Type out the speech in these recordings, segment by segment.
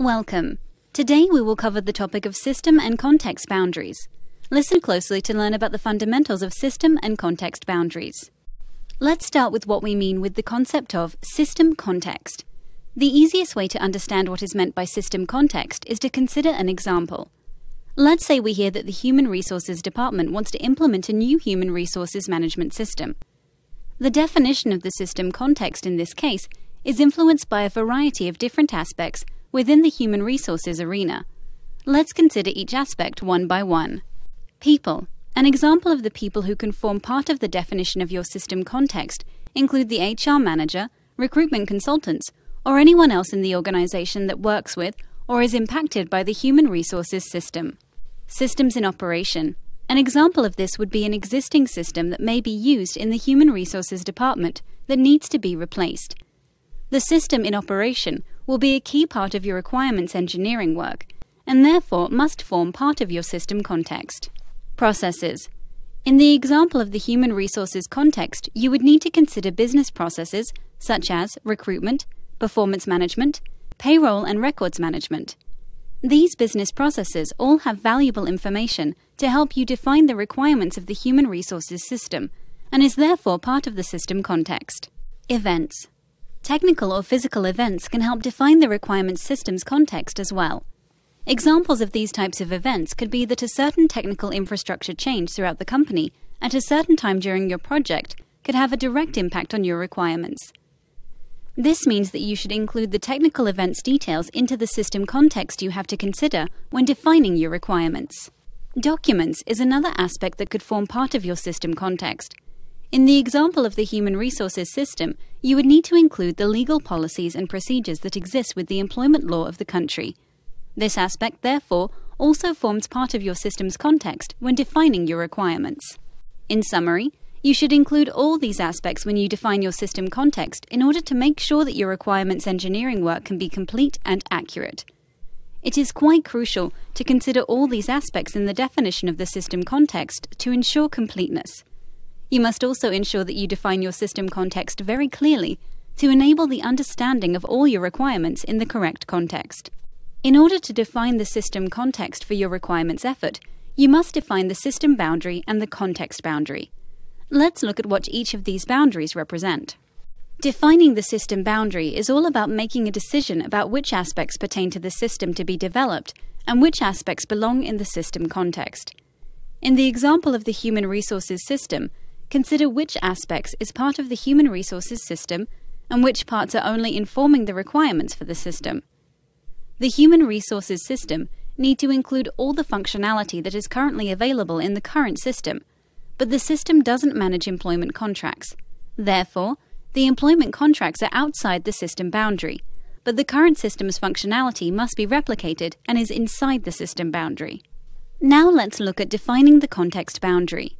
Welcome. Today we will cover the topic of system and context boundaries. Listen closely to learn about the fundamentals of system and context boundaries. Let's start with what we mean with the concept of system context. The easiest way to understand what is meant by system context is to consider an example. Let's say we hear that the Human Resources Department wants to implement a new human resources management system. The definition of the system context in this case is influenced by a variety of different aspects within the human resources arena. Let's consider each aspect one by one. People. An example of the people who can form part of the definition of your system context include the HR manager, recruitment consultants, or anyone else in the organization that works with or is impacted by the human resources system. Systems in operation. An example of this would be an existing system that may be used in the human resources department that needs to be replaced. The system in operation will be a key part of your requirements engineering work, and therefore must form part of your system context. Processes. In the example of the human resources context, you would need to consider business processes such as recruitment, performance management, payroll, and records management. These business processes all have valuable information to help you define the requirements of the human resources system and is therefore part of the system context. Events. Technical or physical events can help define the requirements system's context as well. Examples of these types of events could be that a certain technical infrastructure change throughout the company at a certain time during your project could have a direct impact on your requirements. This means that you should include the technical events details into the system context you have to consider when defining your requirements. Documents is another aspect that could form part of your system context. In the example of the human resources system, you would need to include the legal policies and procedures that exist with the employment law of the country. This aspect, therefore, also forms part of your system's context when defining your requirements. In summary, you should include all these aspects when you define your system context in order to make sure that your requirements engineering work can be complete and accurate. It is quite crucial to consider all these aspects in the definition of the system context to ensure completeness. You must also ensure that you define your system context very clearly to enable the understanding of all your requirements in the correct context. In order to define the system context for your requirements effort, you must define the system boundary and the context boundary. Let's look at what each of these boundaries represent. Defining the system boundary is all about making a decision about which aspects pertain to the system to be developed and which aspects belong in the system context. In the example of the human resources system, consider which aspects is part of the human resources system and which parts are only informing the requirements for the system. The human resources system need to include all the functionality that is currently available in the current system, but the system doesn't manage employment contracts. Therefore, the employment contracts are outside the system boundary, but the current system's functionality must be replicated and is inside the system boundary. Now let's look at defining the context boundary.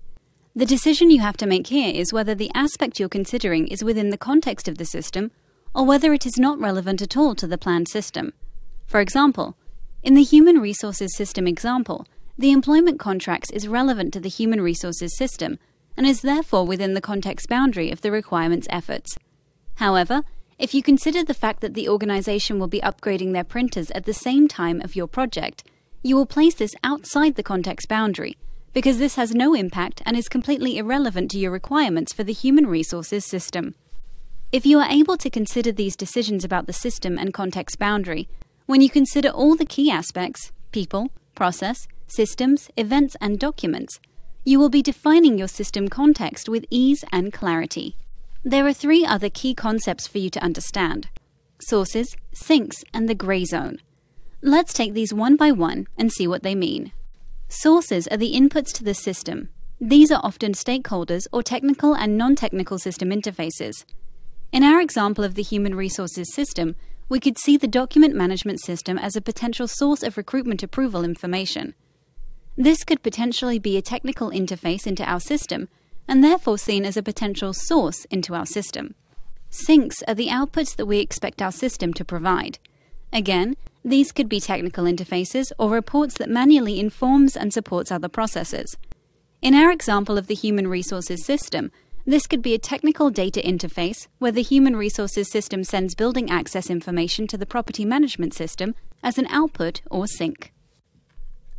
The decision you have to make here is whether the aspect you're considering is within the context of the system or whether it is not relevant at all to the planned system. For example, in the human resources system example, the employment contracts is relevant to the human resources system and is therefore within the context boundary of the requirements efforts. However, if you consider the fact that the organization will be upgrading their printers at the same time of your project, you will place this outside the context boundary because this has no impact and is completely irrelevant to your requirements for the human resources system. If you are able to consider these decisions about the system and context boundary, when you consider all the key aspects people, process, systems, events, and documents, you will be defining your system context with ease and clarity. There are three other key concepts for you to understand sources, sinks, and the gray zone. Let's take these one by one and see what they mean. Sources are the inputs to the system. These are often stakeholders or technical and non technical system interfaces. In our example of the human resources system, we could see the document management system as a potential source of recruitment approval information. This could potentially be a technical interface into our system and therefore seen as a potential source into our system. Sinks are the outputs that we expect our system to provide. Again, these could be technical interfaces or reports that manually informs and supports other processes. In our example of the human resources system, This could be a technical data interface where the human resources system sends building access information to the property management system as an output or sink.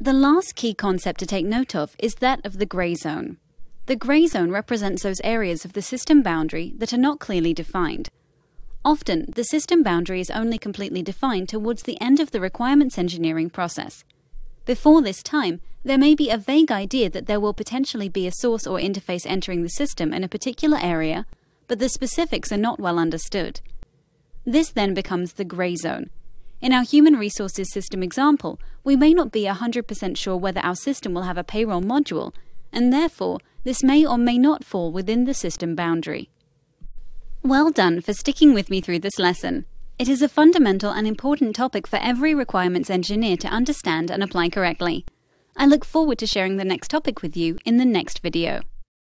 The last key concept to take note of is that of the grey zone. The grey zone represents those areas of the system boundary that are not clearly defined. Often, the system boundary is only completely defined towards the end of the requirements engineering process. Before this time, there may be a vague idea that there will potentially be a source or interface entering the system in a particular area, but the specifics are not well understood. This then becomes the grey zone. In our human resources system example, we may not be 100% sure whether our system will have a payroll module, and therefore this may or may not fall within the system boundary. Well done for sticking with me through this lesson. It is a fundamental and important topic for every requirements engineer to understand and apply correctly. I look forward to sharing the next topic with you in the next video.